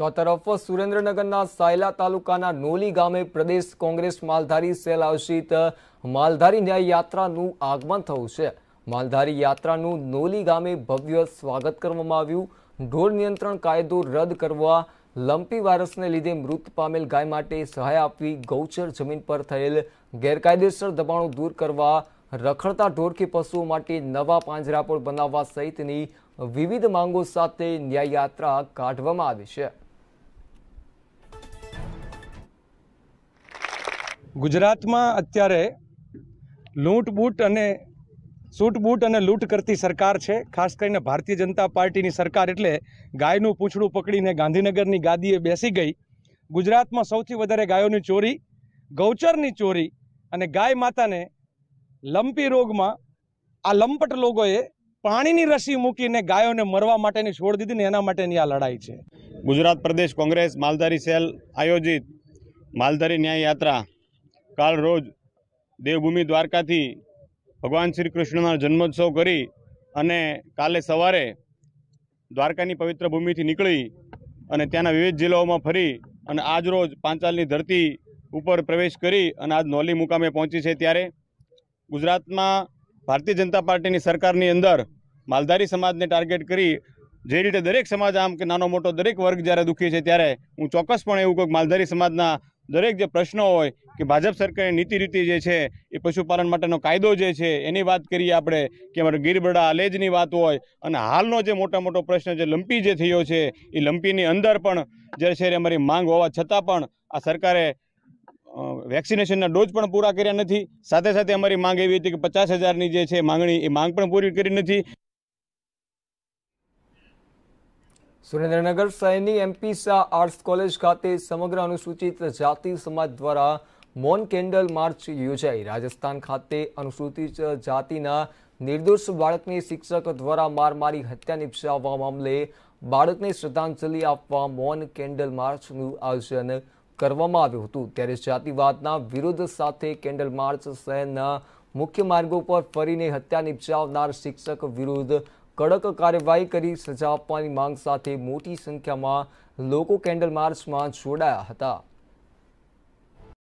તો આ તરફ સુરેન્દ્રનગરના સાયલા તાલુકાના નોલી ગામે પ્રદેશ કોંગ્રેસ માલધારી સેલ આયોજિત માલધારી ન્યાય યાત્રાનું આગમન થયું છે. માલધારી યાત્રાનું નોલી ગામે ભવ્ય સ્વાગત કરવામાં આવ્યું. ઢોર નિયંત્રણ કાયદો રદ કરવા, લંપી વાયરસને લીધે મૃત પામેલ ગાય માટે સહાય આપવી, ગૌચર જમીન પર થયેલ ગેરકાયદેસર દબાણો દૂર કરવા, રખડતા ઢોર કે પશુઓ માટે નવા પાંજરાપોળ બનાવવા સહિતની વિવિધ માંગો સાથે ન્યાય યાત્રા કાઢવામાં આવી છે. ગુજરાતમાં અત્યારે લૂંટબૂટ અને સૂટબૂટ અને લૂંટ કરતી સરકાર છે. ખાસ કરીને ભારતીય જનતા પાર્ટીની સરકાર એટલે ગાયનું પૂંછડું પકડીને ગાંધીનગરની ગાદીએ બેસી ગઈ. ગુજરાતમાં સૌથી વધારે ગાયોની ચોરી, ગૌચરની ચોરી અને ગાય માતાને લંપી રોગમાં આ લંપટ લોકોએ પાણીની રસી મૂકીને ગાયોને મરવા માટેની છોડ દીધી ને એના માટેની આ લડાઈ છે. ગુજરાત પ્રદેશ કોંગ્રેસ માલધારી સેલ આયોજિત માલધારી ન્યાય યાત્રા કાલ રોજ દેવભૂમિ દ્વારકાથી ભગવાન શ્રી કૃષ્ણના જન્મોત્સવ કરી અને કાલે સવારે દ્વારકાની પવિત્ર ભૂમિથી નીકળી અને ત્યાંના વિવિધ જિલ્લાઓમાં ફરી અને આજ રોજ પાંચાલની ધરતી ઉપર પ્રવેશ કરી અને આજ નોલી મુકામે પહોંચી છે ત્યારે ગુજરાતમાં ભારતીય જનતા પાર્ટીની સરકારની અંદર માલધારી સમાજને ટાર્ગેટ કરી જે રીતે દરેક સમાજ આમ કે નાનો મોટો દરેક વર્ગ જ્યારે દુઃખી છે ત્યારે હું ચોક્કસપણે એવું કહું માલધારી સમાજના દરેક જે પ્રશ્નો હોય કે ભાજપ સરકારની નીતિ રીતિ જે છે એ પશુપાલન માટેનો કાયદો જે છે એની વાત કરીએ આપણે કે અમારે ગીરબડા આલેજની વાત હોય અને હાલનો જે મોટા મોટો પ્રશ્ન જે લંપી જે થયો છે એ લંપીની અંદર પણ જે છે અમારી માંગ હોવા છતાં પણ આ સરકારે વેક્સિનેશનના ડોઝ પણ પૂરા કર્યા નથી. સાથે સાથે અમારી માંગ એવી હતી કે પચાસ હજારની જે છે માંગણી એ માંગ પણ પૂરી કરી નથી. સુરેન્દ્રનગર શહેરની એમપી શાહ આર્ટ્સ કોલેજ ખાતે સમગ્ર અનુસૂચિત જાતિ સમાજ દ્વારા મૌન કેન્ડલ માર્ચ યોજાઈ. રાજસ્થાન ખાતે અનુસૂચિત જાતિના નિર્દોષ બાળકને શિક્ષક દ્વારા માર મારી હત્યા નિપજાવવા મામલે બાળકને શ્રદ્ધાંજલિ આપવા મૌન કેન્ડલ માર્ચનું આયોજન કરવામાં આવ્યું હતું. ત્યારે જાતિવાદના વિરોધ સાથે કેન્ડલ માર્ચ શહેરના મુખ્ય માર્ગો પર ફરીને હત્યા નિપજાવનાર શિક્ષક વિરુદ્ધ કડક કાર્યવાહી કરી સજા આપવાની માંગ સાથે મોટી સંખ્યામાં લોકો કેન્ડલ માર્ચમાં જોડાયા હતા.